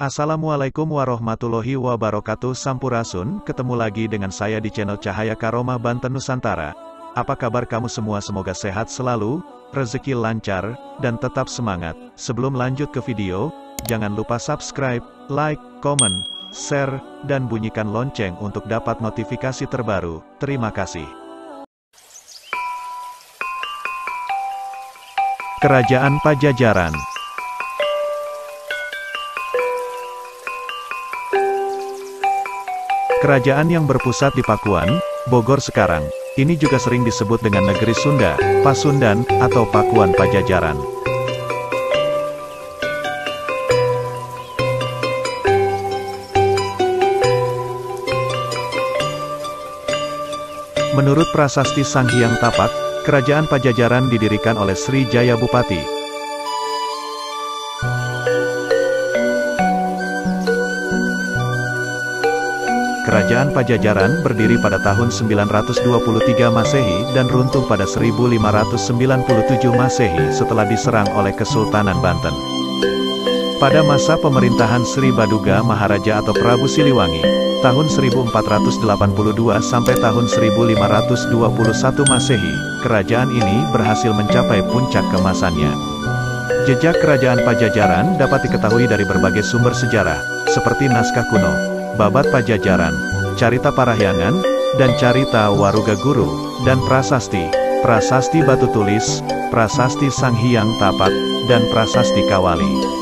Assalamualaikum warahmatullahi wabarakatuh Sampurasun, ketemu lagi dengan saya di channel Cahaya Karoma Banten Nusantara. Apa kabar kamu semua semoga sehat selalu, rezeki lancar, dan tetap semangat. Sebelum lanjut ke video, jangan lupa subscribe, like, comment, share, dan bunyikan lonceng untuk dapat notifikasi terbaru. Terima kasih. Kerajaan Pajajaran Kerajaan yang berpusat di Pakuan, Bogor sekarang, ini juga sering disebut dengan negeri Sunda, Pasundan, atau Pakuan Pajajaran. Menurut prasasti Sang Hyang Tapak, Kerajaan Pajajaran didirikan oleh Sri Jaya Bupati, Kerajaan Pajajaran berdiri pada tahun 923 Masehi dan runtuh pada 1597 Masehi setelah diserang oleh Kesultanan Banten. Pada masa pemerintahan Sri Baduga Maharaja atau Prabu Siliwangi, tahun 1482 sampai tahun 1521 Masehi, kerajaan ini berhasil mencapai puncak kemasannya. Jejak kerajaan Pajajaran dapat diketahui dari berbagai sumber sejarah, seperti naskah kuno, Babat Pajajaran, Carita Parahyangan, dan Carita Waruga Guru, dan Prasasti, Prasasti Batu Tulis, Prasasti Sang Hyang Tapak, dan Prasasti Kawali.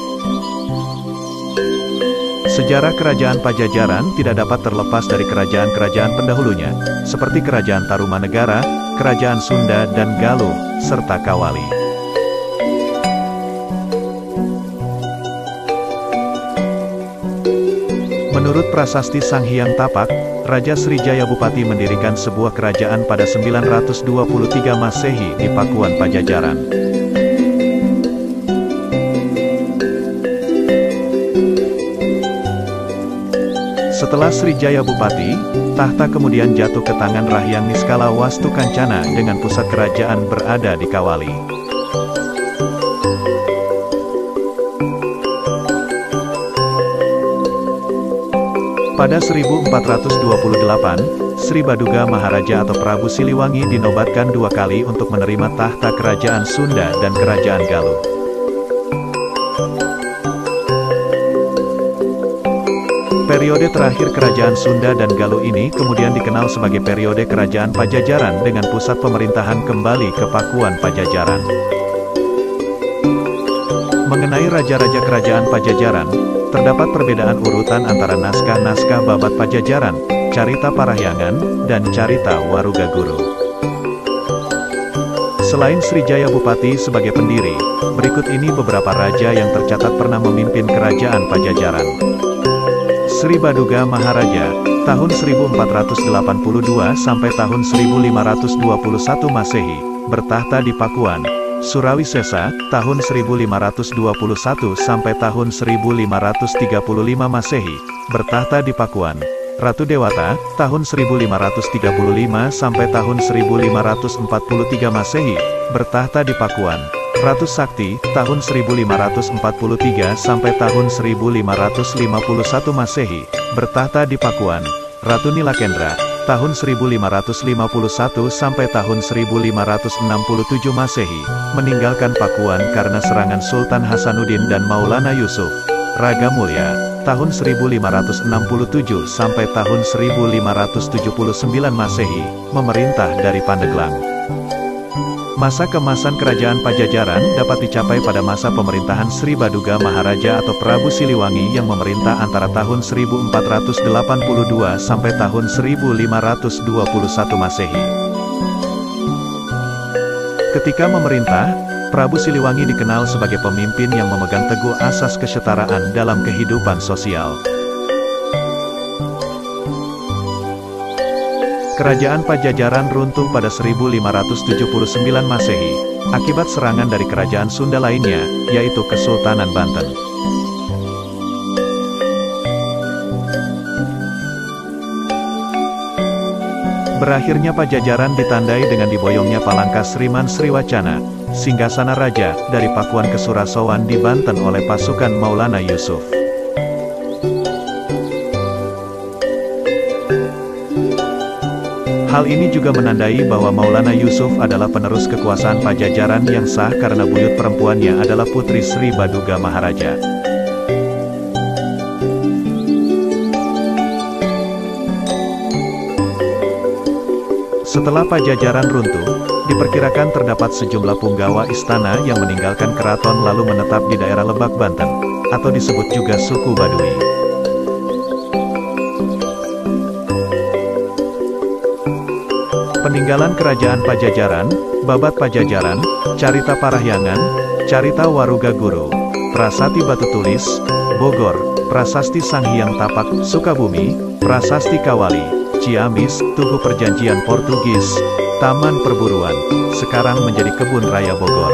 Sejarah Kerajaan Pajajaran tidak dapat terlepas dari kerajaan-kerajaan pendahulunya, seperti Kerajaan Tarumanegara, Kerajaan Sunda dan Galuh, serta Kawali. Menurut prasasti Sang Hyang Tapak, Raja Srijaya Bupati mendirikan sebuah kerajaan pada 923 Masehi di Pakuan Pajajaran. Setelah Srijaya Bupati, tahta kemudian jatuh ke tangan Rahyang Niskala Wastu Kancana dengan pusat kerajaan berada di Kawali. Pada 1428, Sri Baduga Maharaja atau Prabu Siliwangi dinobatkan dua kali untuk menerima tahta kerajaan Sunda dan kerajaan Galuh. Periode terakhir kerajaan Sunda dan Galuh ini kemudian dikenal sebagai periode kerajaan Pajajaran dengan pusat pemerintahan kembali ke Pakuan Pajajaran. Mengenai raja-raja kerajaan Pajajaran, terdapat perbedaan urutan antara naskah-naskah babat Pajajaran, Carita Parahyangan, dan Carita Waruga Guru. Selain Srijaya Bupati sebagai pendiri, berikut ini beberapa raja yang tercatat pernah memimpin kerajaan Pajajaran. Sri Baduga Maharaja, tahun 1482 sampai tahun 1521 Masehi, bertahta di Pakuan, Surawi Sesa, tahun 1521 sampai tahun 1535 Masehi, bertahta di Pakuan. Ratu Dewata, tahun 1535 sampai tahun 1543 Masehi, bertahta di Pakuan. Ratu Sakti, tahun 1543 sampai tahun 1551 Masehi, bertahta di Pakuan. Ratu Nilakendra, tahun 1551 sampai tahun 1567 Masehi, meninggalkan Pakuan karena serangan Sultan Hasanuddin dan Maulana Yusuf. Raga Mulia, tahun 1567 sampai tahun 1579 Masehi, memerintah dari Pandeglang. Masa kemasan kerajaan Pajajaran dapat dicapai pada masa pemerintahan Sri Baduga Maharaja atau Prabu Siliwangi yang memerintah antara tahun 1482 sampai tahun 1521 Masehi. Ketika memerintah, Prabu Siliwangi dikenal sebagai pemimpin yang memegang teguh asas kesetaraan dalam kehidupan sosial. Kerajaan Pajajaran runtuh pada 1579 Masehi, akibat serangan dari kerajaan Sunda lainnya, yaitu Kesultanan Banten. Berakhirnya Pajajaran ditandai dengan diboyongnya Palangka Sriman Sriwacana, singgasana raja, dari Pakuan ke Surasowan di Banten oleh pasukan Maulana Yusuf. Hal ini juga menandai bahwa Maulana Yusuf adalah penerus kekuasaan Pajajaran yang sah karena buyut perempuannya adalah Putri Sri Baduga Maharaja. Setelah Pajajaran runtuh, diperkirakan terdapat sejumlah punggawa istana yang meninggalkan keraton lalu menetap di daerah Lebak Banten, atau disebut juga suku Baduy. Peninggalan Kerajaan Pajajaran, Babat Pajajaran, Carita Parahyangan, Carita Waruga Guru, Prasasti Batu Tulis, Bogor, Prasasti Sang Hyang Tapak, Sukabumi, Prasasti Kawali, Ciamis, Tugu Perjanjian Portugis, Taman Perburuan, sekarang menjadi Kebun Raya Bogor.